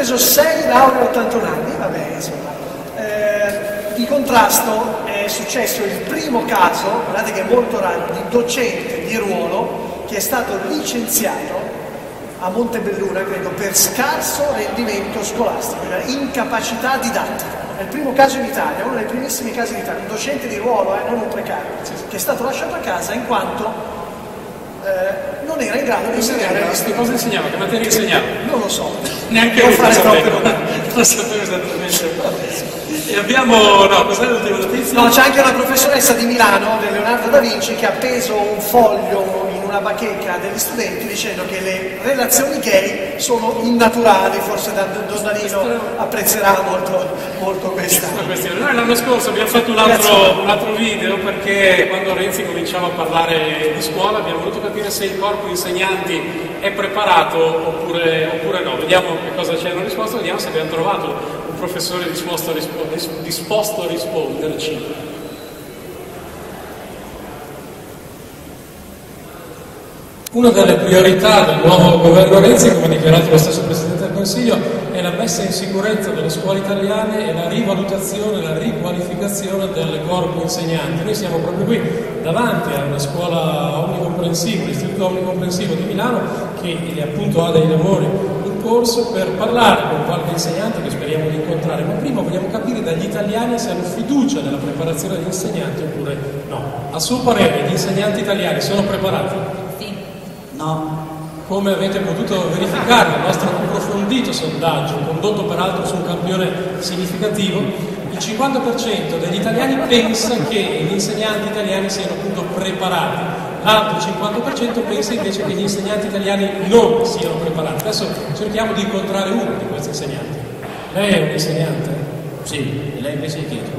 preso 6 lauree 81 anni, vabbè, insomma. Eh, di contrasto è successo il primo caso, guardate che è molto raro, di docente di ruolo che è stato licenziato a Montebelluna, credo, per scarso rendimento scolastico, incapacità didattica. È il primo caso in Italia, uno dei primissimi casi in Italia, un docente di ruolo, eh, non un precario, che è stato lasciato a casa in quanto eh, non era in grado di insegnare Che cosa insegnava? Che materia insegnava? Non lo so. Neanche non fare sapevo. Non sapevo esattamente. E abbiamo, no, cos'è l'ultima notizia? No, c'è anche una professoressa di Milano, Leonardo da Vinci, che ha appeso un foglio una bacheca degli studenti dicendo che le relazioni gay sono innaturali, forse da Don Danilo apprezzerà molto, molto questa. Noi l'anno scorso abbiamo fatto un altro, un altro video perché quando Renzi cominciava a parlare di scuola abbiamo voluto capire se il corpo insegnanti è preparato oppure, oppure no. Vediamo che cosa ci hanno risposto, vediamo se abbiamo trovato un professore disposto a, rispo- ris- disposto a risponderci. Una delle priorità del nuovo governo Renzi, come ha dichiarato lo stesso Presidente del Consiglio, è la messa in sicurezza delle scuole italiane e la rivalutazione, la riqualificazione del corpo insegnanti. Noi siamo proprio qui, davanti a una scuola omnicomprensiva, l'istituto omnicomprensivo di Milano, che appunto ha dei lavori in corso per parlare con qualche insegnante che speriamo di incontrare, ma prima vogliamo capire dagli italiani se hanno fiducia nella preparazione degli insegnanti oppure no. A suo parere gli insegnanti italiani sono preparati? No, Come avete potuto verificare nel nostro approfondito sondaggio, condotto peraltro su un campione significativo, il 50% degli italiani pensa che gli insegnanti italiani siano appunto preparati, l'altro 50% pensa invece che gli insegnanti italiani non siano preparati. Adesso cerchiamo di incontrare uno di questi insegnanti. Lei è un insegnante? sì, e lei invece è dietro.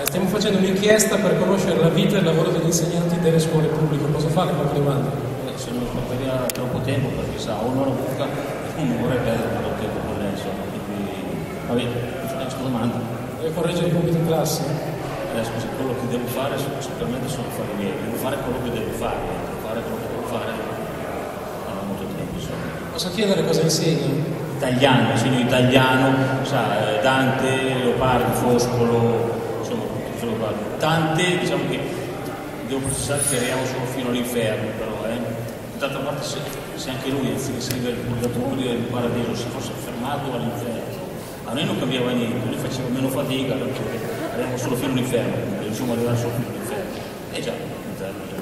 Eh, Stiamo facendo un'inchiesta per conoscere la vita e il lavoro degli insegnanti delle scuole pubbliche. Posso fare qualche domanda? Se non spazzaria troppo tempo perché sa, o non la buca e non vorrei perdere troppo tempo con lei, insomma. Quindi, va bene, faccio domanda. Deve correggere i compiti in classe? Eh, quello che devo fare sicuramente sono affari miei, devo fare quello che devo fare, devo fare quello che devo fare, non ho molto tempo, insomma. Posso chiedere cosa insegna? Italiano, insegno italiano, sa, eh, Dante, Leopardi, Foscolo, insomma, tutte le cose. Tante, diciamo che devo precisare che arriviamo solo fino all'inferno, però. D'altra parte se, se anche lui, anziché scrivere il purgatorio del paradiso, si fosse fermato all'inferno, a noi non cambiava niente, noi facevamo meno fatica perché arriviamo solo fino all'inferno, quindi riusciamo ad arrivare solo fino all'inferno. E già, l'inferno già.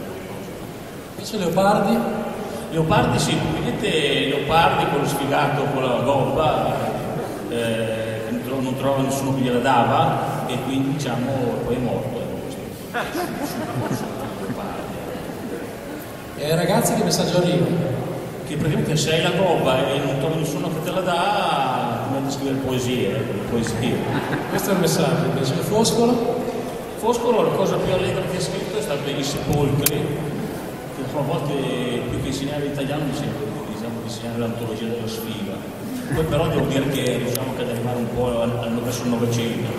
Invece Leopardi? Leopardi sì, probabilmente Leopardi quello sfigato con la gobba eh, non tro- non trova nessuno che gliela dava e quindi diciamo poi è morto. ecco. Leopardi. E ai ragazzi che messaggio arriva? Che praticamente se hai la gobba e non trovi nessuno che te la dà, metti a scrivere poesie, ecco, poesie. Questo è il messaggio, invece il Foscolo? Foscolo la cosa più allegra che ha scritto è stato I sepolcri, che a volte più che insegnare l'italiano mi sembra di diciamo, di insegnare l'antologia della sfiga. Poi però devo dire che riusciamo ad arrivare un po' al, verso il Novecento,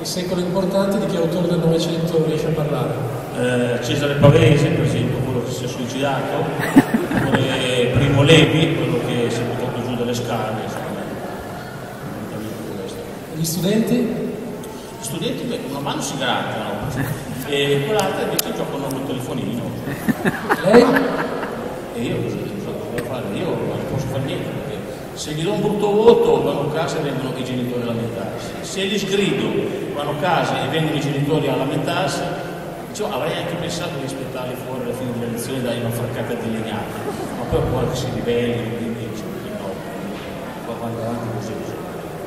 Il secolo importante di che autore del Novecento riesce a parlare? eh, Cesare Pavese, per esempio, quello che si è suicidato, oppure Primo Levi, quello che si è buttato giù dalle scale, Gli studenti? Gli studenti beh, una mano si grattano e quell'altra invece giocano col telefonino. Lei? E io cosa devo fare? Io non posso fare niente perché se gli do un brutto voto vanno a casa e vengono i genitori a lamentarsi. Se li sgrido vanno a casa e vengono i genitori a lamentarsi, cioè, avrei anche pensato di aspettarli fuori alla fine delle lezioni e dargli una fraccata di legnate, ma poi poi che si ribelli, quindi no, va avanti avanti così.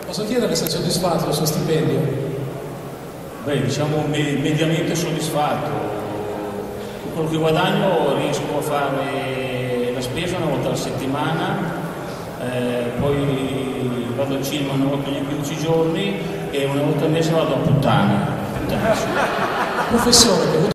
Posso chiedere se è soddisfatto del suo stipendio? Beh, diciamo me- mediamente soddisfatto. Con quello che guadagno riesco a fare la spesa una volta alla settimana, eh, poi vado al cinema una volta ogni 15 giorni e una volta al mese vado a puttana. puttana sì. Professore che ha avuto